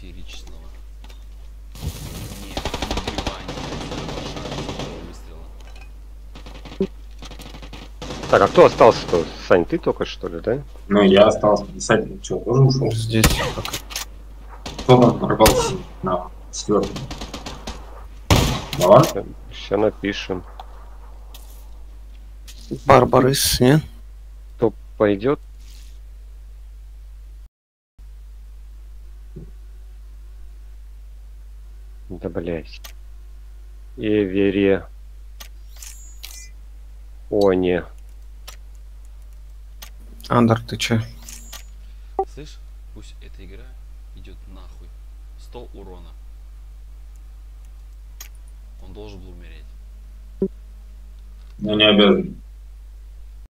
фееричного. Не, убивания, выстрела. Так, а кто остался-то? Сань, ты только что ли, да? Ну, я остался писать, ну что, тоже ушел? Здесь пока. Кто там порвался на четвертом? Давай? Сейчас напишем. Барбарис, не? Кто пойдет? Да блять. Эвере. Они. Андер, ты че? Слышь, пусть эта игра идет нахуй. 100 урона. Он должен был умереть. Ну, не обязан.